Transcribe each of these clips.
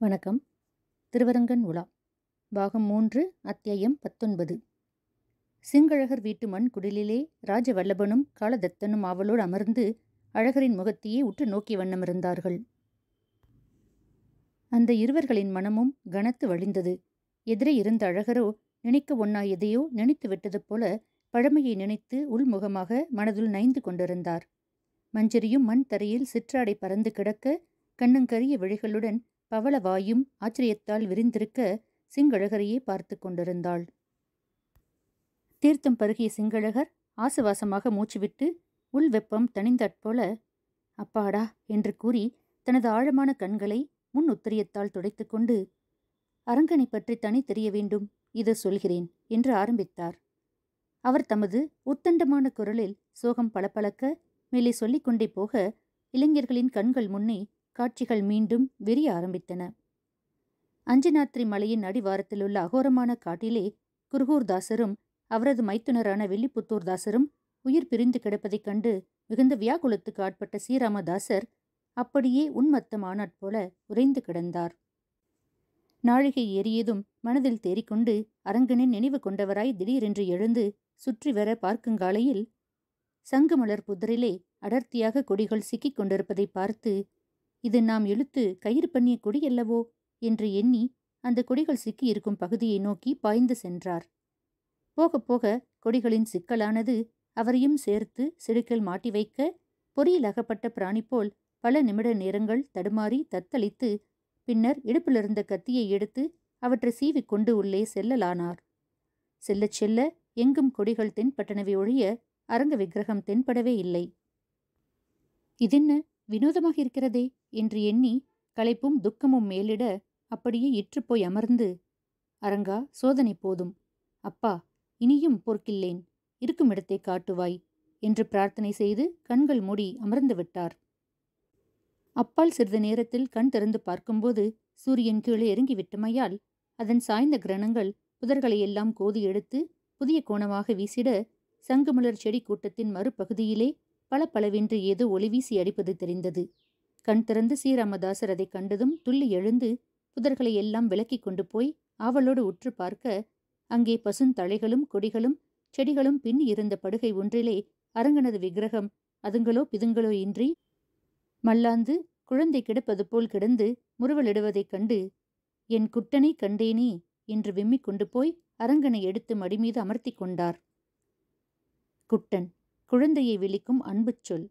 வணக்கம். திருவரங்கன் உலா பாகம் மூன்று அத்தியாயம் பத்தொன்பது. சிங்கழகர் வீட்டு மண் குடிலிலே ராஜவல்லபனும் காலதத்தனும் ஆவலோடு அமர்ந்து அழகரின் முகத்தையே உற்று நோக்கி வண்ணம் இருந்தார்கள் அந்த இருவர்களின் மனமும் கனத்து வழிந்தது. எதிரே இருந்த அழகரோ நினைக்க ஒன்னா எதையோ நினைத்து விட்டது போல பழமையை நினைத்து உள்முகமாக மனதுள் நைந்து கொண்டிருந்தார். மஞ்சரியும் மண் தரையில் சிற்றாடை பறந்து கிடக்க கண்ணங்கரிய விழிகளுடன் பவளவாயும் ஆச்சரியத்தால் விரிந்திருக்க சிங்களகரையே பார்த்து கொண்டிருந்தாள். தீர்த்தம் பருகிய சிங்களகர் ஆசுவாசமாக மூச்சுவிட்டு உள் வெப்பம் தணிந்தற்போல அப்பாடா! என்று கூறி தனது ஆழமான கண்களை முன் உத்தரியத்தால் துடைத்துக்கொண்டு அரங்கனை பற்றி தனி தெரிய வேண்டும் இது சொல்கிறேன் என்று ஆரம்பித்தார். அவர் தமது உத்தண்டமான குரலில் சோகம் பளபளக்க மேலே சொல்லிக்கொண்டே போக இளைஞர்களின் கண்கள் முன்னே காட்சிகள் மீண்டும் விரிய ஆரம்பித்தன. அஞ்சனாத்ரி மலையின் அடிவாரத்திலுள்ள அகோரமான காட்டிலே குருகூர்தாசரும் அவரது மைத்துனரான வெள்ளிப்புத்தூர்தாசரும் உயிர் பிரிந்து கிடப்பதைக் கண்டு மிகுந்த வியாகுலத்துக்கு ஆட்பட்ட ஸ்ரீராமதாசர் அப்படியே உன்மத்தமானாற் போல உறைந்து கிடந்தார். நாழிகை ஏறியதும் மனதில் தேறிக்கொண்டு அரங்கனின் நினைவு கொண்டவராய் திடீரென்று எழுந்து சுற்றி வர பார்க்குங்காலையில் சங்குமலர் புதரிலே அடர்த்தியாக கொடிகள் சிக்கிக் கொண்டிருப்பதை பார்த்து இது நாம் இழுத்து கயிறு பண்ணிய கொடியல்லவோ என்று எண்ணி அந்த கொடிகள் சிக்கி இருக்கும் பகுதியை நோக்கி பாய்ந்து சென்றார். போக போக கொடிகளின் சிக்கலானது அவரையும் சேர்த்து சிடுக்கில் மாட்டி வைக்க பொறியில் அகப்பட்ட பிராணி போல் பல நிமிட நேரங்கள் தடுமாறி தத்தளித்து பின்னர் இடுப்பிலிருந்த கத்தியை எடுத்து அவற்றை சீவிக் கொண்டு உள்ளே செல்லலானார். செல்லச் செல்ல எங்கும் கொடிகள் தென்பட்டனவை ஒழிய அரங்க விக்கிரகம் தென்படவே இல்லை. இதென்ன வினோதமாக இருக்கிறதே என்று எண்ணி களைப்பும் துக்கமும் மேலிட அப்படியே இற்றுப்போய் அமர்ந்து அரங்கா சோதனை போதும். அப்பா இனியும் பொறுக்கில்லேன் இருக்கும் இடத்தை காட்டுவாய் என்று பிரார்த்தனை செய்து கண்கள் மூடி அமர்ந்து விட்டார். அப்பால் சிறிது நேரத்தில் கண் திறந்து பார்க்கும்போது சூரியன் கீழே இறங்கிவிட்டமையால் அதன் சாய்ந்த கிரணங்கள் புதர்களை எல்லாம் கோதி எடுத்து புதிய கோணமாக வீசிட சங்குமலர் செடி கூட்டத்தின் மறுபகுதியிலே பல பலவென்று ஏதோ ஒளிவீசி அடிப்பது தெரிந்தது. கண் திறந்து ஸ்ரீராமதாசர் அதைக் கண்டதும் துள்ளி எழுந்து புதர்களை எல்லாம் விலக்கிக் கொண்டு போய் ஆவலோடு உற்று பார்க்க அங்கே பசுந்தழைகளும் கொடிகளும் செடிகளும் பின் இருந்த படுகை ஒன்றிலே அரங்கனது விக்கிரகம் அதுங்களோ பிதுங்களோ இன்றி மல்லாந்து குழந்தை கிடப்பது போல் கிடந்து முறுவலிடுவதைக் கண்டு என் குட்டனை கண்டேனே என்று விம்மிக் கொண்டு போய் அரங்கனை எடுத்து மடிமீது அமர்த்தி கொண்டார். குட்டன் குழந்தையை விழிக்கும் அன்புச் சொல்.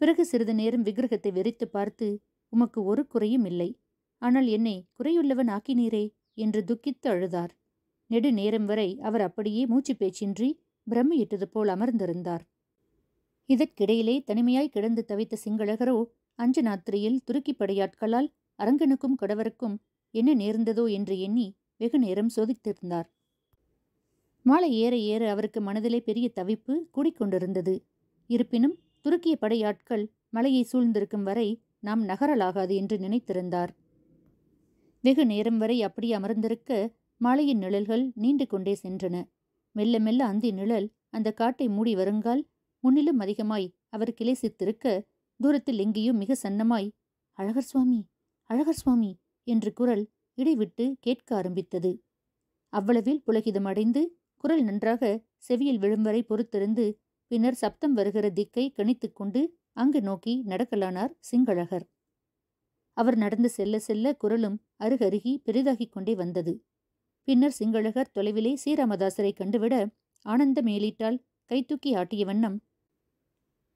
பிறகு சிறிது நேரம் விக்கிரகத்தை வெறித்து பார்த்து உமக்கு ஒரு குறையும் இல்லை. ஆனால் என்னை குறையுள்ளவன் ஆக்கினீரே என்று துக்கித்து அழுதார். நெடு நேரம் வரை அவர் அப்படியே மூச்சு பேச்சின்றி பிரம்மையிட்டது போல் அமர்ந்திருந்தார். இதற்கிடையிலே தனிமையாய் கிடந்து தவித்த சிங்களகரோ அஞ்சனாத்திரியில் துருக்கி படையாட்களால் அரங்கனுக்கும் கடவருக்கும் என்ன நேர்ந்ததோ என்று எண்ணி வெகு நேரம் சோதித்திருந்தார். மாலை ஏற ஏற அவருக்கு மனதிலே பெரிய தவிப்பு கூடிக்கொண்டிருந்தது. இருப்பினும் துருக்கிய படையாட்கள் மலையை சூழ்ந்திருக்கும் வரை நாம் நகரலாகாது என்று நினைத்திருந்தார். வெகு நேரம் வரை அப்படி அமர்ந்திருக்க மாலையின் நிழல்கள் நீண்டு கொண்டே சென்றன. மெல்ல மெல்ல அந்தி நிழல் அந்த காட்டை மூடி வருங்கால் முன்னிலும் அதிகமாய் அவர் கிளைசித்திருக்க தூரத்தில் எங்கேயும் மிக சன்னமாய் அழகர் சுவாமி அழகர் சுவாமி என்று குரல் இடைவிட்டு கேட்க ஆரம்பித்தது. அவ்வளவில் புலகிதமடைந்து குரல் நன்றாக செவியில் விழும் வரை பொறுத்திருந்து பின்னர் சப்தம் வருகிற திக்கை கணித்துக் கொண்டு அங்கு நோக்கி நடக்கலானார் சிங்களகர். அவர் நடந்து செல்ல செல்ல குரலும் அருகருகி பெரிதாகிக் கொண்டே வந்தது. பின்னர் சிங்களகர் தொலைவிலே ஸ்ரீராமதாசரை கண்டுவிட ஆனந்த மேலிட்டால் கைத்தூக்கி ஆட்டிய வண்ணம்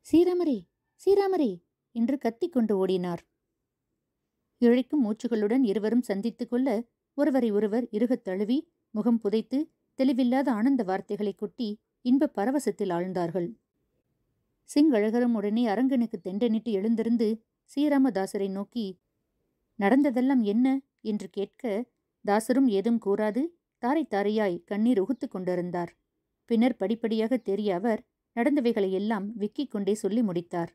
சீராமரே சீராமரே என்று கத்திக்கொண்டு ஓடினார். இழைக்கும் மூச்சுகளுடன் இருவரும் சந்தித்துக் கொள்ள ஒருவரை ஒருவர் இருகத் தழுவி முகம் புதைத்து தெளிவில்லாத ஆனந்த வார்த்தைகளை கொட்டி இன்ப பரவசத்தில் ஆழ்ந்தார்கள். சிங்களழகரும் உடனே அரங்கனுக்கு தெண்டனிட்டு எழுந்திருந்து ஸ்ரீராமதாசரை நோக்கி நடந்ததெல்லாம் என்ன என்று கேட்க தாசரும் ஏதும் கூறாது. தாரை தாரையாய் கண்ணீர் உகுத்து கொண்டிருந்தார். பின்னர் படிப்படியாக தெரிய அவர் நடந்தவைகளை எல்லாம் விக்கிக் கொண்டே சொல்லி முடித்தார்.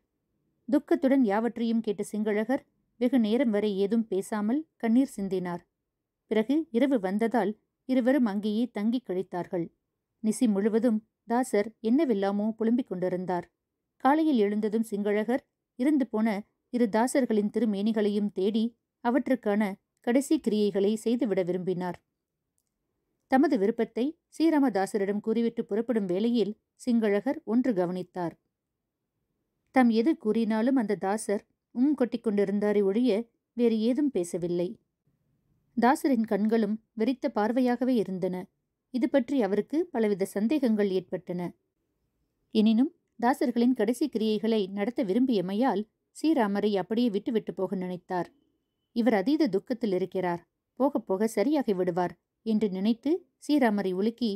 துக்கத்துடன் யாவற்றையும் கேட்ட சிங்களகர் வெகு நேரம் வரை ஏதும் பேசாமல் கண்ணீர் சிந்தினார். பிறகு இரவு வந்ததால் இருவரும் அங்கேயே தங்கிக் கழித்தார்கள் நிசி முழுவதும் தாசர் என்னவெல்லாமோ புலம்பிக் கொண்டிருந்தார். காலையில் எழுந்ததும் சிங்களகர் இருந்து போன இரு தாசர்களின் திருமேனிகளையும் தேடி அவற்றுக்கான கடைசி கிரியைகளை செய்துவிட விரும்பினார். தமது விருப்பத்தை ஸ்ரீராமதாசரிடம் கூறிவிட்டு புறப்படும் வேளையில் சிங்களகர் ஒன்று கவனித்தார். தாம் எது கூறினாலும் அந்த தாசர் உம் கொட்டிக் கொண்டிருந்தாரே ஒழிய வேறு ஏதும் பேசவில்லை. தாசரின் கண்களும் வெறித்த பார்வையாகவே இருந்தன. இது பற்றி அவருக்கு பலவித சந்தேகங்கள் ஏற்பட்டன. எனினும் தாசர்களின் கடைசி கிரியைகளை நடத்த விரும்பியமையால் ஸ்ரீராமரை அப்படியே விட்டுவிட்டு போக நினைத்தார். இவர் அதீத துக்கத்தில் இருக்கிறார். போகப் போக சரியாகி விடுவார் என்று நினைத்து ஸ்ரீராமரை உலுக்கி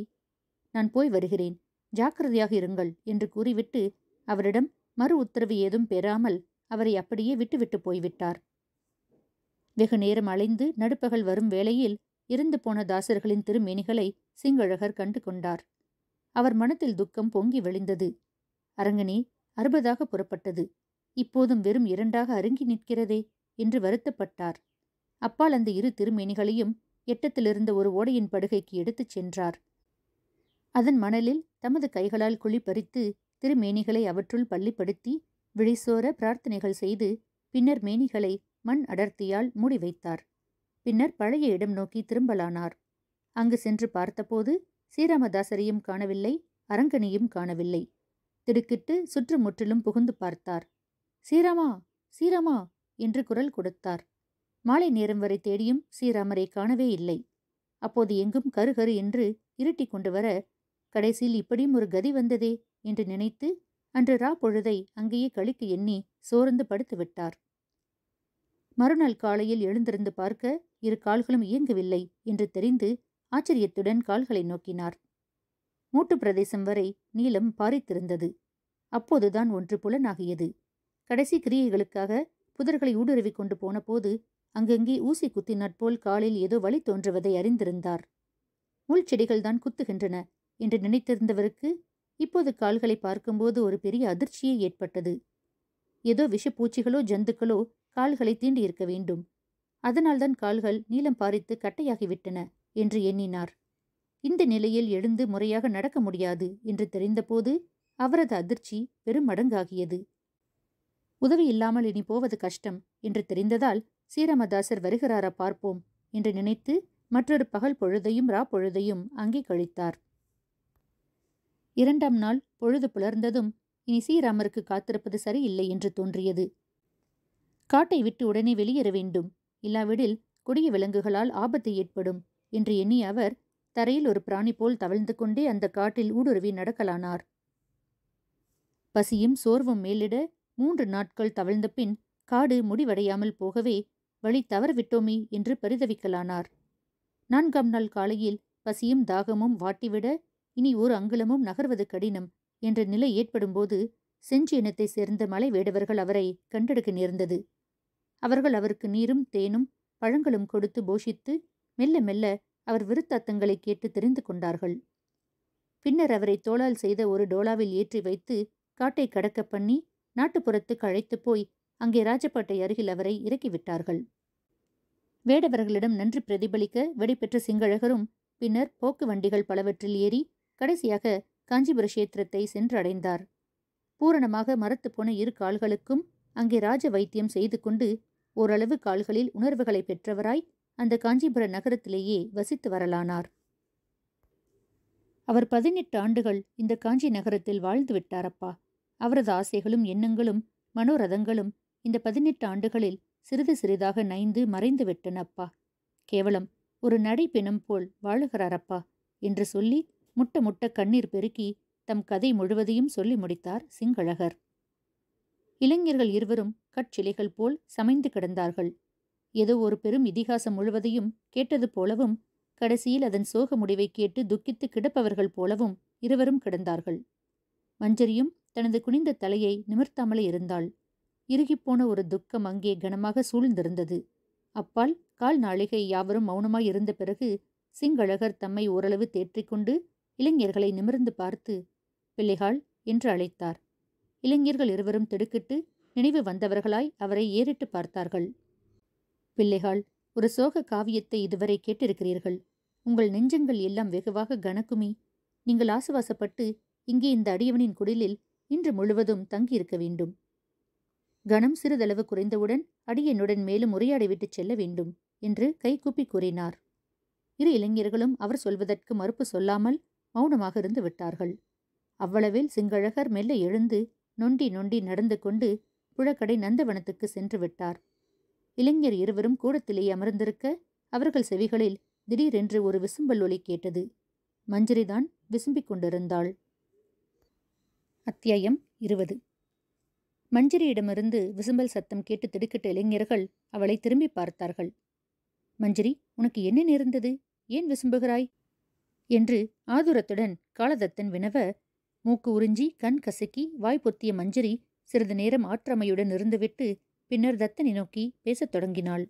நான் போய் வருகிறேன். ஜாக்கிரதையாக இருங்கள் என்று கூறிவிட்டு அவரிடம் மறு உத்தரவு ஏதும் பெறாமல் அவரை அப்படியே விட்டுவிட்டு போய்விட்டார். வெகு நேரம் அலைந்து நடுப்பகல் வரும் வேளையில் இறந்து போன தாசர்களின் திருமேனிகளை சிங்களழகர் கண்டு கொண்டார். அவர் மனத்தில் துக்கம் பொங்கி வெளிந்தது அரங்கனே அறுபதாக புறப்பட்டது. இப்போதும் வெறும் இரண்டாக அருங்கி நிற்கிறதே என்று வருத்தப்பட்டார். அப்பால் அந்த இரு திருமேனிகளையும் எட்டத்திலிருந்த ஒரு ஓடையின் படுகைக்கு எடுத்துச் சென்றார். அதன் மணலில் தமது கைகளால் குழி பறித்து திருமேனிகளை அவற்றுள் பள்ளிப்படுத்தி விழிசோர பிரார்த்தனைகள் செய்து பின்னர் மேனிகளை மண் அடர்த்தியால் மூடி வைத்தார். பின்னர் பழைய இடம் நோக்கி திரும்பலானார். அங்கு சென்று பார்த்தபோது ஸ்ரீராமதாசரையும் காணவில்லை அரங்கனையும் காணவில்லை. திடுக்கிட்டு சுற்றுமுற்றிலும் புகுந்து பார்த்தார். சீராமா சீராமா என்று குரல் கொடுத்தார். மாலை நேரம் வரை தேடியும் ஸ்ரீராமரை காணவே இல்லை. அப்போது எங்கும் கருகரு என்று இருட்டிக் கொண்டு வர கடைசியில் இப்படியும் ஒரு கதி வந்ததே என்று நினைத்து அன்று ரா பொழுதை அங்கேயே கழிக்க எண்ணி சோர்ந்து படுத்து விட்டார் மறுநாள் காலையில் எழுந்திருந்து பார்க்க இரு கால்களும் இயங்கவில்லை என்று தெரிந்து ஆச்சரியத்துடன் கால்களை நோக்கினார். மூட்டு பிரதேசம் வரை நீளம் பாரித்திருந்தது. அப்போதுதான் ஒன்று புலனாகியது. கடைசி கிரியைகளுக்காக புதர்களை ஊடுருவிக் கொண்டு போனபோது அங்கங்கே ஊசி குத்தினாற்போல் காலில் ஏதோ வழி தோன்றுவதை அறிந்திருந்தார். முள்செடிகள்தான் குத்துகின்றன என்று நினைத்திருந்தவருக்கு இப்போது கால்களை பார்க்கும்போது ஒரு பெரிய அதிர்ச்சியே ஏற்பட்டது. ஏதோ விஷப்பூச்சிகளோ ஜந்துக்களோ கால்களை தீண்டியிருக்க வேண்டும். அதனால்தான் கால்கள் நீளம் பாரித்து கட்டையாகிவிட்டன என்று எண்ணினார். இந்த நிலையில் எழுந்து முறையாக நடக்க முடியாது என்று தெரிந்தபோது அவரது அதிர்ச்சி பெருமடங்காகியது உதவி இல்லாமல் இனி போவது கஷ்டம் என்று தெரிந்ததால் சீரமதாசர் வருகிறாரா பார்ப்போம் என்று நினைத்து மற்றொரு பகல் பொழுதையும் ரா பொழுதையும் அங்கே கழித்தார். இரண்டாம் நாள் பொழுது புலர்ந்ததும் இனி ஸ்ரீராமருக்கு காத்திருப்பது சரியில்லை என்று தோன்றியது. காட்டை விட்டு உடனே வெளியேற வேண்டும். இல்லாவிடில் கொடிய விலங்குகளால் ஆபத்து ஏற்படும் என்று எண்ணிய அவர் தரையில் ஒரு பிராணி போல் தவழ்ந்து கொண்டே அந்த காட்டில் ஊடுருவி நடக்கலானார். பசியும் சோர்வும் மேலிட மூன்று நாட்கள் தவழ்ந்த பின் காடு முடிவடையாமல் போகவே வழி தவறவிட்டோமே என்று பரிதவிக்கலானார். நான்காம் நாள் காலையில் பசியும் தாகமும் வாட்டிவிட இனி ஒரு அங்குலமும் நகர்வது கடினம் என்ற நிலை ஏற்படும்போது செஞ்சு இனத்தைச் சேர்ந்த மலை வேடவர்கள் அவரை கண்டெடுக்க நேர்ந்தது. அவர்கள் அவருக்கு நீரும் தேனும் பழங்களும் கொடுத்து போஷித்து மெல்ல மெல்ல அவர் விருத்தாத்தங்களை கேட்டு தெரிந்து கொண்டார்கள். பின்னர் அவரை தோளால் செய்த ஒரு டோலாவில் ஏற்றி வைத்து காட்டை கடக்க பண்ணி நாட்டுப்புறத்துக்கு அழைத்துப் போய் அங்கே ராஜபாட்டை அருகில் அவரை இறக்கிவிட்டார்கள். வேடவர்களிடம் நன்றி பிரதிபலிக்க வெடிபெற்ற சிங்களகரும் பின்னர் போக்கு வண்டிகள் பலவற்றில் ஏறி கடைசியாக காஞ்சிபுர கஷேத்திரத்தை சென்றடைந்தார். பூரணமாக மரத்து போன இரு கால்களுக்கும் அங்கே ராஜ வைத்தியம் செய்து கொண்டு ஓரளவு கால்களில் உணர்வுகளை பெற்றவராய் அந்த காஞ்சிபுர நகரத்திலேயே வசித்து வரலானார். அவர் பதினெட்டு ஆண்டுகள் இந்த காஞ்சி நகரத்தில் வாழ்ந்து விட்டாரப்பா. அவரது ஆசைகளும் எண்ணங்களும் மனோரதங்களும் இந்த பதினெட்டு ஆண்டுகளில் சிறிது சிறிதாக நைந்து மறைந்து விட்டன அப்பா கேவலம் ஒரு நடைப்பெணும் போல் வாழுகிறாரப்பா என்று சொல்லி முட்ட முட்ட கண்ணீர் பெருக்கி தம் கதை முழுவதையும் சொல்லி முடித்தார் சிங்களகர். இளைஞர்கள் இருவரும் கட்சிலைகள் போல் சமைந்து கிடந்தார்கள். ஏதோ ஒரு பெரும் இதிகாசம் முழுவதையும் கேட்டது போலவும் கடைசியில் அதன் சோக முடிவை கேட்டு துக்கித்து கிடப்பவர்கள் போலவும் இருவரும் கிடந்தார்கள். மஞ்சரியும் தனது குனிந்த தலையை நிமிர்த்தாமலே இருந்தாள். இறுகிப்போன ஒரு துக்கம் அங்கே கனமாக சூழ்ந்திருந்தது. அப்பால் கால் நாளிகை யாவரும் மௌனமாய் இருந்த பிறகு சிங்களகர் தம்மை ஓரளவு தேற்றிக்கொண்டு இளைஞர்களை நிமிர்ந்து பார்த்து பிள்ளைகாள் என்று அழைத்தார். இளைஞர்கள் இருவரும் திடுக்கிட்டு நினைவு வந்தவர்களாய் அவரை ஏறிட்டு பார்த்தார்கள். பிள்ளைகள் ஒரு சோக காவியத்தை இதுவரை கேட்டிருக்கிறீர்கள். உங்கள் நெஞ்சங்கள் எல்லாம் வெகுவாக கனக்குமி. நீங்கள் ஆசுவாசப்பட்டு இங்கே இந்த அடியவனின் குடிலில் இன்று முழுவதும் தங்கியிருக்க வேண்டும். கனம் சிறிதளவு குறைந்தவுடன் அடியனுடன் மேலும் உரையாடிவிட்டுச் செல்ல வேண்டும் என்று கைகூப்பி கூறினார். இரு இளைஞர்களும் அவர் சொல்வதற்கு மறுப்பு சொல்லாமல் மௌனமாக இருந்து விட்டார்கள். அவ்வளவில் சிங்களகர் மெல்ல எழுந்து நொண்டி நொண்டி நடந்து கொண்டு புழக்கடை நந்தவனத்துக்கு சென்று விட்டார். இளைஞர் இருவரும் கூடத்திலேயே அமர்ந்திருக்க அவர்கள் செவிகளில் திடீரென்று ஒரு விசும்பல் ஒலி கேட்டது. மஞ்சரிதான் விசும்பிக் கொண்டிருந்தாள். அத்தியாயம் இருபது. மஞ்சரியிடமிருந்து விசும்பல் சத்தம் கேட்டு திடுக்கிட்ட இளைஞர்கள் அவளை திரும்பி பார்த்தார்கள். மஞ்சரி உனக்கு என்ன நேர்ந்தது ஏன் விசும்புகிறாய்? என்று ஆதுரத்துடன் காலதத்தன் வினவ மூக்கு உறிஞ்சி கண் கசக்கி வாய் பொத்திய மஞ்சரி சிறிது நேரம் ஆற்றமையுடன் இருந்துவிட்டு பின்னர் தத்தனை நோக்கி பேசத் தொடங்கினாள்.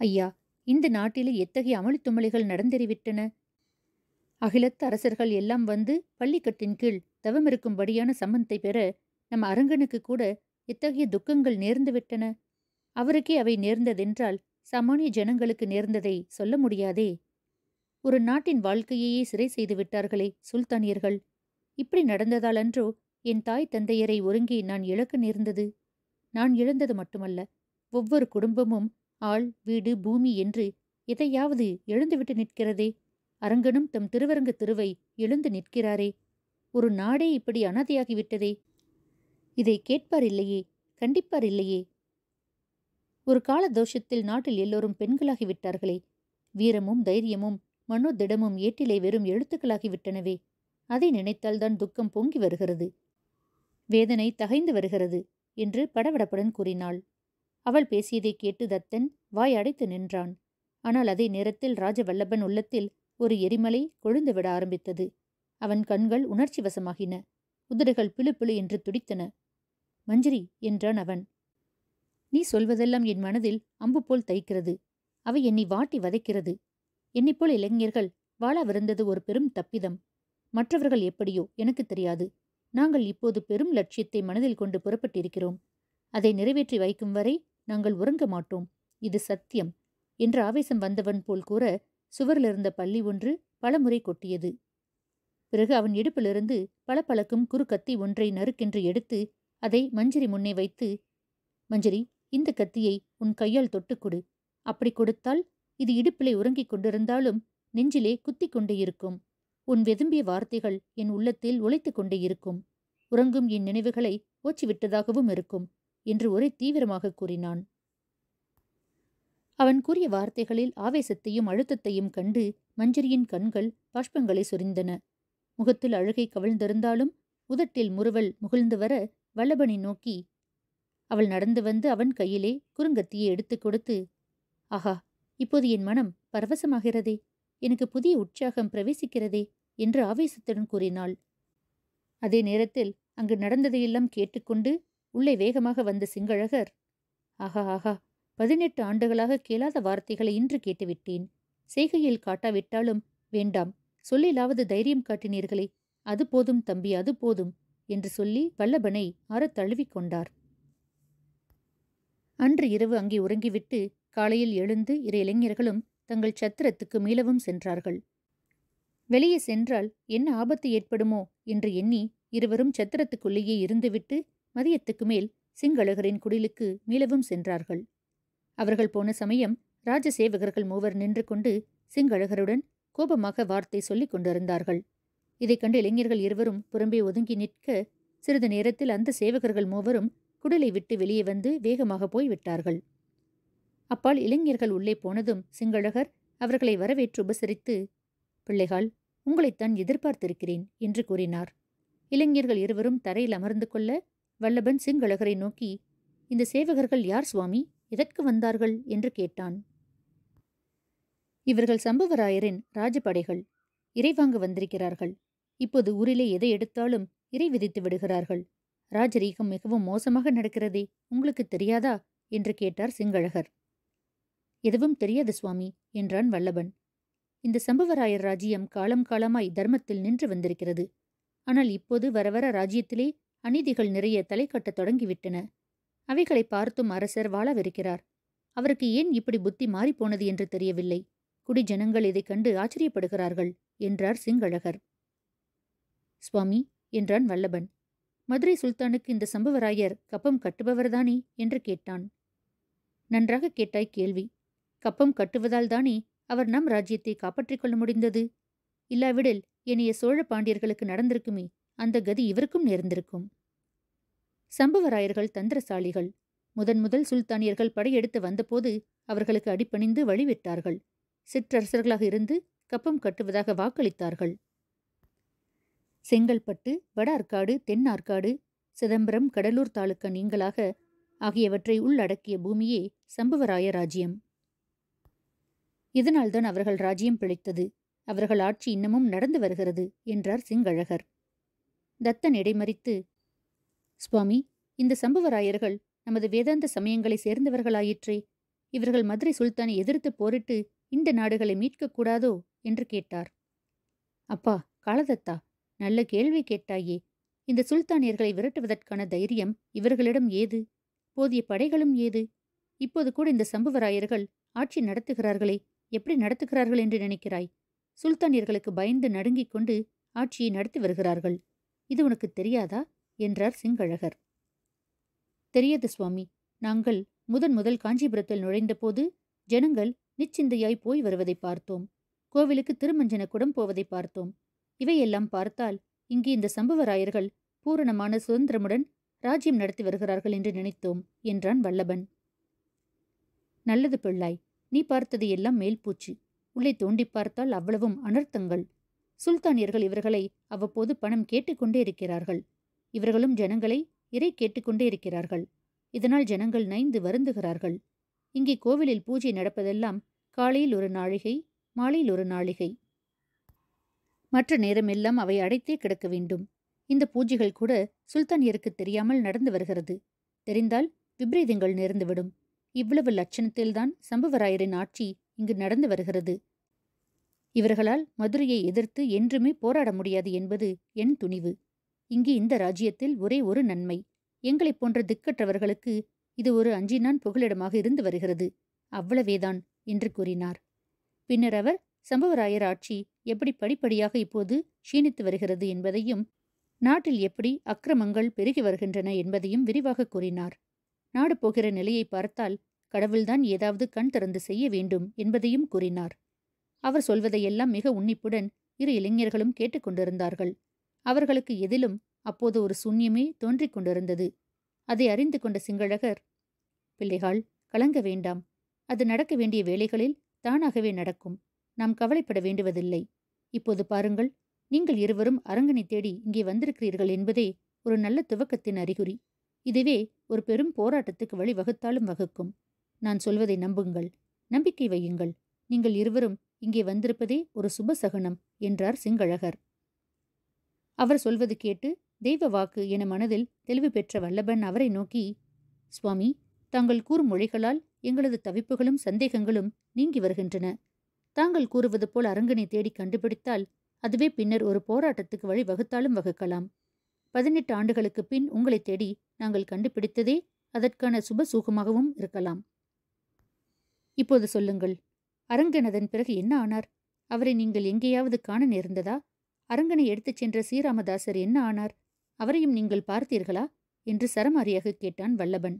ஐயா இந்த நாட்டிலே எத்தகைய அமளித்தும்மளிகள் நடந்தேறிவிட்டன? அகிலத்து அரசர்கள் எல்லாம் வந்து பள்ளிக்கட்டின் கீழ் தவமிருக்கும்படியான சம்மந்தை பெற நம் அரங்கனுக்கு கூட எத்தகைய துக்கங்கள் நேர்ந்துவிட்டன? அவருக்கே அவை நேர்ந்ததென்றால் சாமானிய ஜனங்களுக்கு நேர்ந்ததை சொல்ல முடியாதே? ஒரு நாட்டின் வாழ்க்கையையே சிறை செய்து விட்டார்களே சுல்தானியர்கள். இப்படி நடந்ததால் அன்றோ என் தாய் தந்தையரை ஒருங்கி நான் இழக்க நேர்ந்தது. நான் இழந்தது மட்டுமல்ல ஒவ்வொரு குடும்பமும் ஆள் வீடு பூமி என்று எதையாவது எழுந்துவிட்டு நிற்கிறதே. அரங்கனும் தம் திருவரங்க திருவை எழுந்து நிற்கிறாரே. ஒரு நாடே இப்படி அனாதையாகிவிட்டதே. இதை கேட்பார் இல்லையே கண்டிப்பார் இல்லையே. ஒரு கால தோஷத்தில் நாட்டில் எல்லோரும் பெண்களாகிவிட்டார்களே வீரமும் தைரியமும் மனோதிடமும் ஏட்டிலே வெறும் எழுத்துக்களாகிவிட்டனவே. அதை நினைத்தால்தான் துக்கம் பொங்கி வருகிறது. வேதனை தகைந்து வருகிறது என்று படபடப்புடன் கூறினாள். அவள் பேசியதை கேட்டு தத்தன் வாய் அடைத்து நின்றான். ஆனால் அதே நேரத்தில் ராஜவல்லபன் உள்ளத்தில் ஒரு எரிமலை கொழுந்து விட ஆரம்பித்தது. அவன் கண்கள் உணர்ச்சி வசமாகின. உதடுகள் பிளு பிளு என்று துடித்தன. மஞ்சரி என்றான் அவன். நீ சொல்வதெல்லாம் என் மனதில் அம்பு போல் தைக்கிறது. அவை என்னை வாட்டி வதைக்கிறது. என்னைப்போல் இளைஞர்கள் வாழவிருந்தது ஒரு பெரும் தப்பிதம். மற்றவர்கள் எப்படியோ எனக்கு தெரியாது. நாங்கள் இப்போது பெரும் லட்சியத்தை மனதில் கொண்டு புறப்பட்டிருக்கிறோம். அதை நிறைவேற்றி வைக்கும் வரை நாங்கள் உறங்க மாட்டோம். இது சத்தியம் என்ற ஆவேசம் வந்தவன் போல் கூற சுவரிலிருந்த பள்ளி ஒன்று பலமுறை கொட்டியது. பிறகு அவன் இடுப்பிலிருந்து பளபளக்கும் குறுக்கத்தி ஒன்றை நறுக்கென்று எடுத்து அதை மஞ்சரி முன்னே வைத்து மஞ்சரி இந்த கத்தியை உன் கையால் தொட்டுக் கொடு. அப்படி கொடுத்தால் இது இடுப்பிலே உறங்கிக் கொண்டிருந்தாலும் நெஞ்சிலே குத்திக் கொண்டே இருக்கும். உன் வெதும்பிய வார்த்தைகள் என் உள்ளத்தில் உழைத்துக் கொண்டே இருக்கும். உறங்கும் என் நினைவுகளை ஓச்சிவிட்டதாகவும் இருக்கும் என்று ஒரே தீவிரமாக கூறினான். அவன் கூறிய வார்த்தைகளில் ஆவேசத்தையும் அழுத்தத்தையும் கண்டு மஞ்சரியின் கண்கள் பாஷ்பங்களை சொரிந்தன. முகத்தில் அழுகை கவிழ்ந்திருந்தாலும் உதட்டில் முறுவல் முகிழ்ந்து வர வல்லபனை நோக்கி அவள் நடந்து வந்து அவன் கையிலே குறுங்கத்தியை எடுத்துக் கொடுத்து ஆஹா இப்போது என் மனம் பரவசமாகிறதே எனக்கு புதிய உற்சாகம் பிரவேசிக்கிறதே என்று ஆவேசத்துடன் கூறினாள். அதே நேரத்தில் அங்கு நடந்ததையெல்லாம் கேட்டுக்கொண்டு உள்ளே வேகமாக வந்த சிங்களழகர் ஆஹா ஆஹா பதினெட்டு ஆண்டுகளாக கேளாத வார்த்தைகளை இன்று கேட்டுவிட்டேன். செய்கையில் காட்டாவிட்டாலும் வேண்டாம் சொல்லிலாவது தைரியம் காட்டினீர்களே அது போதும் தம்பி அது போதும் என்று சொல்லி வல்லபனை ஆற தழுவிக் கொண்டார். அன்று இரவு அங்கே உறங்கிவிட்டு காலையில் எழுந்து இரு இளைஞர்களும் தங்கள் சத்திரத்துக்கு மீளவும் சென்றார்கள். வெளியே சென்றால் என்ன ஆபத்து ஏற்படுமோ? என்று எண்ணி இருவரும் சத்திரத்துக்குள்ளேயே இருந்துவிட்டு மதியத்துக்கு மேல் சிங்களகரின் குடிலுக்கு மீளவும் சென்றார்கள். அவர்கள் போன சமயம் ராஜசேவகர்கள் மூவர் நின்று கொண்டு சிங்களகருடன் கோபமாக வார்த்தை சொல்லிக் கொண்டிருந்தார்கள். இதைக் கண்டு இளைஞர்கள் இருவரும் புறம்பே ஒதுங்கி நிற்க சிறிது நேரத்தில் அந்த சேவகர்கள் மூவரும் குடலை விட்டு வெளியே வந்து வேகமாக போய் விட்டார்கள் அப்பால் இளைஞர்கள் உள்ளே போனதும் சிங்களகர் அவர்களை வரவேற்று உபசரித்து பிள்ளைகள் உங்களைத்தான் எதிர்பார்த்திருக்கிறேன் என்று கூறினார். இளைஞர்கள் இருவரும் தரையில் அமர்ந்து கொள்ள வல்லபன் சிங்களகரை நோக்கி இந்த சேவகர்கள் யார் சுவாமி? எதற்கு வந்தார்கள்? என்று கேட்டான். இவர்கள் சம்புவராயரின் ராஜபடைகள். இறைவாங்க வந்திருக்கிறார்கள். இப்போது ஊரிலே எதை எடுத்தாலும் இறை விதித்து விடுகிறார்கள். ராஜரீகம் மிகவும் மோசமாக நடக்கிறதே உங்களுக்கு தெரியாதா? என்று கேட்டார் சிங்களகர். எதுவும் தெரியாது சுவாமி என்றான் வல்லபன். இந்த சம்புவராயர் ராஜ்யம் காலம் காலமாய் தர்மத்தில் நின்று வந்திருக்கிறது. ஆனால் இப்போது வர வர ராஜ்யத்திலே அநீதிகள் நிறைய தலை கட்டத் தொடங்கிவிட்டன. அவைகளை பார்த்தும் அரசர் வாழவிருக்கிறார். அவருக்கு ஏன் இப்படி புத்தி மாறிப்போனது என்று தெரியவில்லை. குடிஜனங்கள் இதைக் கண்டு ஆச்சரியப்படுகிறார்கள் என்றார் சிங்களகர். சுவாமி என்றான் வல்லபன் மதுரை சுல்தானுக்கு இந்த சம்புவராயர் கப்பம் கட்டுபவர்தானே? என்று கேட்டான். நன்றாக கேட்டாய் கேள்வி. கப்பம் கட்டுவதால் தானே அவர் நம் ராஜ்யத்தை காப்பாற்றிக் கொள்ள முடிந்தது? இல்லாவிடில் என்னைய சோழ பாண்டியர்களுக்கு நடந்திருக்குமே அந்த கதி இவருக்கும் நேர்ந்திருக்கும். சம்புவராயர்கள் தந்திரசாலிகள் முதன் முதல் சுல்தானியர்கள் படையெடுத்து வந்தபோது அவர்களுக்கு அடிப்பணிந்து வழிவிட்டார்கள். சிற்றரசர்களாக இருந்து கப்பம் கட்டுவதாக வாக்களித்தார்கள். செங்கல்பட்டு வட ஆற்காடு தென் ஆற்காடு சிதம்பரம் கடலூர் தாலுக்கா நீங்களாக ஆகியவற்றை உள்ளடக்கிய பூமியே சம்புவராய ராஜ்யம். இதனால்தான் அவர்கள் ராஜ்யம் பிழைத்தது. அவர்கள் ஆட்சி இன்னமும் நடந்து வருகிறது என்றார் சிங்கழகர். தத்தன் இடைமறித்து சுவாமி இந்த சம்புவராயர்கள் நமது வேதாந்த சமயங்களை சேர்ந்தவர்களாயிற்றே. இவர்கள் மதுரை சுல்தானை எதிர்த்து போரிட்டு இந்த நாடுகளை மீட்கக்கூடாதோ என்று கேட்டார். அப்பா காலதத்தா நல்ல கேள்வி கேட்டாயே. இந்த சுல்தானியர்களை விரட்டுவதற்கான தைரியம் இவர்களிடம் ஏது? போதிய படைகளும் ஏது? இப்போது கூட இந்த சம்புவராயர்கள் ஆட்சி நடத்துகிறார்களே எப்படி நடத்துகிறார்கள் என்று நினைக்கிறாய்? சுல்தானியர்களுக்கு பயந்து நடுங்கிக் கொண்டு ஆட்சியை நடத்தி வருகிறார்கள். இது உனக்கு தெரியாதா? என்றார் சிங்கழகர் தெரியாது சுவாமி. நாங்கள் முதன் முதல் காஞ்சிபுரத்தில் நுழைந்தபோது ஜனங்கள் நிச்சிந்தையாய் போய் வருவதை பார்த்தோம். கோவிலுக்கு திருமஞ்சன குடம் போவதை பார்த்தோம். இவையெல்லாம் பார்த்தால் இங்கே இந்த சம்புவராயர்கள் பூரணமான சுதந்திரமுடன் ராஜ்யம் நடத்தி வருகிறார்கள் என்று நினைத்தோம் என்றான் வல்லபன். நல்லது பிள்ளாய் நீ பார்த்தது எல்லாம் மேல்பூச்சு உள்ளே தோண்டி பார்த்தால் அவ்வளவும் அனர்த்தங்கள். சுல்தானியர்கள் இவர்களை அவ்வப்போது பணம் கேட்டுக்கொண்டே இருக்கிறார்கள். இவர்களும் ஜனங்களை இறை கேட்டுக்கொண்டே இருக்கிறார்கள். இதனால் ஜனங்கள் நைந்து வருந்துகிறார்கள். இங்கே கோவிலில் பூஜை நடப்பதெல்லாம் காலையில் ஒரு நாழிகை மாலையில் ஒரு நாழிகை. மற்ற நேரமெல்லாம் அவை அடைத்தே கிடக்க வேண்டும். இந்த பூஜைகள் கூட சுல்தானியருக்கு தெரியாமல் நடந்து வருகிறது. தெரிந்தால் விபரீதங்கள் நேர்ந்துவிடும். இவ்வளவு லட்சணத்தில்தான் சம்புவராயரின் ஆட்சி இங்கு நடந்து வருகிறது. இவர்களால் மதுரையை எதிர்த்து என்றுமே போராட முடியாது என்பது என் துணிவு. இங்கு இந்த ராஜ்யத்தில் ஒரே ஒரு நன்மை. எங்களைப் போன்ற திக்கற்றவர்களுக்கு இது ஒரு அஞ்சினான் புகலிடமாக இருந்து வருகிறது. அவ்வளவேதான் என்று கூறினார். பின்னர் அவர் சம்பவராயர் ஆட்சி எப்படி படிப்படியாக இப்போது க்ஷீணித்து வருகிறது என்பதையும் நாட்டில் எப்படி அக்கிரமங்கள் பெருகி வருகின்றன என்பதையும் விரிவாக கூறினார். நாடு போகிற நிலையை பார்த்தால் கடவுள்தான் ஏதாவது கண் திறந்து செய்ய வேண்டும் என்பதையும் கூறினார். அவர் சொல்வதையெல்லாம் மிக உன்னிப்புடன் இரு இளைஞர்களும் கேட்டுக்கொண்டிருந்தார்கள் அவர்களுக்கு எதிலும் அப்போது ஒரு சூன்யமே தோன்றிக் கொண்டிருந்தது. அதை அறிந்து கொண்ட சிங்களகர் பிள்ளைகள் கலங்க வேண்டாம். அது நடக்க வேண்டிய வேலைகளில் தானாகவே நடக்கும். நாம் கவலைப்பட வேண்டுவதில்லை. இப்போது பாருங்கள் நீங்கள் இருவரும் அரங்கனை தேடி இங்கே வந்திருக்கிறீர்கள் என்பதே ஒரு நல்ல துவக்கத்தின் அறிகுறி. இதுவே ஒரு பெரும் போராட்டத்துக்கு வழி வகுத்தாலும் வகுக்கும். நான் சொல்வதை நம்புங்கள். நம்பிக்கை வையுங்கள். நீங்கள் இருவரும் இங்கே வந்திருப்பதே ஒரு சுபசகனம் என்றார் சிங்களகர் அவர் சொல்வது கேட்டு தெய்வ வாக்கு என மனதில் தெளிவு பெற்ற வல்லபன் அவரை நோக்கி சுவாமி தாங்கள் கூறும் மொழிகளால் எங்களது தவிப்புகளும் சந்தேகங்களும் நீங்கி வருகின்றன. தாங்கள் கூறுவது போல் அரங்கனை தேடி கண்டுபிடித்தால் அதுவே பின்னர் ஒரு போராட்டத்துக்கு வழி வகுத்தாலும் வகுக்கலாம். பதினெட்டு ஆண்டுகளுக்கு பின் உங்களை தேடி நாங்கள் கண்டுபிடித்ததே அதற்கான சுபசூகமாகவும் இருக்கலாம். இப்போது சொல்லுங்கள். அரங்கன் அதன் பிறகு என்ன ஆனார்? அவரை நீங்கள் எங்கேயாவது காண நேர்ந்ததா? அரங்கனை எடுத்துச் சென்ற ஸ்ரீராமதாசர் என்ன ஆனார்? அவரையும் நீங்கள் பார்த்தீர்களா? என்று சரமாரியாக கேட்டான் வல்லபன்.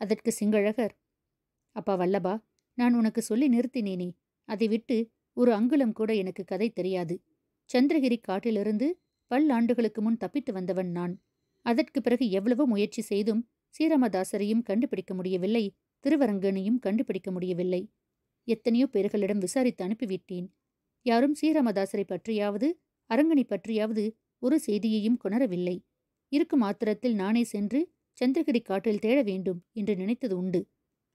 அதற்கு சிங்களகர் அப்பா வல்லபா நான் உனக்கு சொல்லி நிறுத்தினேனே. அதை விட்டு ஒரு அங்குலம் கூட எனக்கு கதை தெரியாது. சந்திரகிரி காட்டிலிருந்து பல்லாண்டுகளுக்கு முன் தப்பித்து வந்தவன் நான். அதற்கு பிறகு எவ்வளவோ முயற்சி செய்தும் ஸ்ரீராமதாசரையும் கண்டுபிடிக்க முடியவில்லை திருவரங்கனையும் கண்டுபிடிக்க முடியவில்லை. எத்தனையோ பேர்களிடம் விசாரித்து அனுப்பிவிட்டேன். யாரும் ஸ்ரீராமதாசரை பற்றியாவது அரங்கனை பற்றியாவது ஒரு செய்தியையும் கொணரவில்லை. இருக்கும் ஆத்திரத்தில் நானே சென்று சந்திரகிரி காட்டில் தேட வேண்டும் என்று நினைத்தது உண்டு.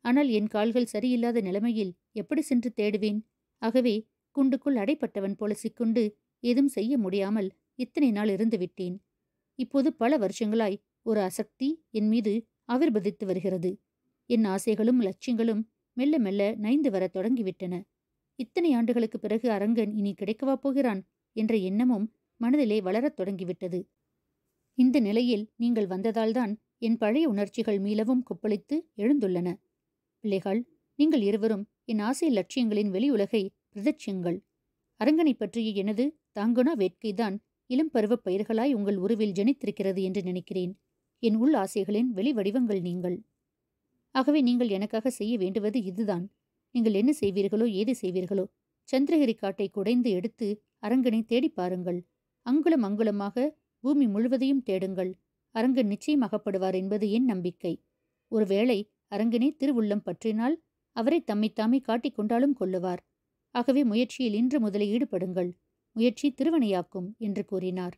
ஆனால் என் கால்கள் சரியில்லாத நிலைமையில் எப்படி சென்று தேடுவேன்? ஆகவே குண்டுக்குள் அடைப்பட்டவன் போல சிக்குண்டு ஏதும் செய்ய முடியாமல் இத்தனை நாள் இருந்து விட்டேன். இப்போது பல வருஷங்களாய் ஒரு அசக்தி என் மீது ஆவிர்வதித்து வருகிறது. என் ஆசைகளும் லட்சியங்களும் மெல்ல மெல்ல நைந்து வரத் தொடங்கிவிட்டன. இத்தனை ஆண்டுகளுக்கு பிறகு அரங்கன் இனி கிடைக்கவா போகிறான் என்ற எண்ணமும் மனதிலே வளரத் தொடங்கிவிட்டது. இந்த நிலையில் நீங்கள் வந்ததால்தான் என் பழைய உணர்ச்சிகள் மீளவும் கொப்பளித்து எழுந்துள்ளன. பிள்ளைகள் நீங்கள் இருவரும் என் ஆசை லட்சியங்களின் வெளியுலகை பிரதட்சியங்கள். அரங்கனை பற்றிய எனது தாங்குனா வேட்கைதான் இளம் பருவப் பயிர்களாய் உங்கள் உருவில் ஜனித்திருக்கிறது என்று நினைக்கிறேன். என் உள் ஆசைகளின் வெளிவடிவங்கள் நீங்கள். ஆகவே நீங்கள் எனக்காக செய்ய வேண்டுவது இதுதான். நீங்கள் என்ன செய்வீர்களோ ஏது செய்வீர்களோ சந்திரகிரி காட்டை குடைந்து எடுத்து அரங்கனை தேடிப் பாருங்கள். அங்குலம் அங்குலமாக பூமி முழுவதையும் தேடுங்கள். அரங்கன் நிச்சயமாகப்படுவார் என்பது என் நம்பிக்கை. ஒருவேளை அரங்கனே திருவுள்ளம் பற்றினால் அவரை தம்மைத்தாமே காட்டிக் கொண்டாலும் கொள்ளுவார். ஆகவே முயற்சியில் இன்று முதலே ஈடுபடுங்கள். முயற்சி திருவனையாக்கும் என்று கூறினார்.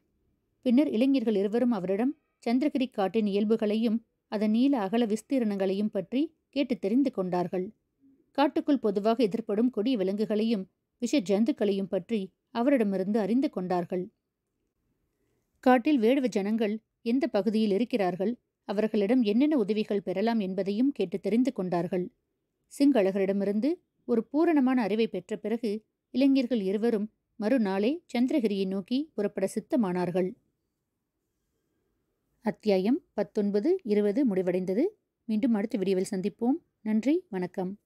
பின்னர் இளைஞர்கள் இருவரும் அவரிடம் சந்திரகிரி காட்டின் இயல்புகளையும் அதன் நீல அகல விஸ்தீரணங்களையும் பற்றி கேட்டு தெரிந்து கொண்டார்கள். காட்டுக்குள் பொதுவாக எதிர்ப்படும் கொடிய விலங்குகளையும் விஷ ஜந்துக்களையும் பற்றி அவரிடமிருந்து அறிந்து கொண்டார்கள். காட்டில் வேடுவ ஜனங்கள் எந்த பகுதியில் இருக்கிறார்கள் அவர்களிடம் என்னென்ன உதவிகள் பெறலாம் என்பதையும் கேட்டு தெரிந்து கொண்டார்கள். சிங்களகரிடமிருந்து ஒரு பூரணமான அறிவை பெற்ற பிறகு இளைஞர்கள் இருவரும் மறுநாளே சந்திரகிரியை நோக்கி புறப்பட சித்தமானார்கள். அத்தியாயம் பத்தொன்பது இருபது முடிவடைந்தது. மீண்டும் அடுத்த வீடியோவில் சந்திப்போம். நன்றி வணக்கம்.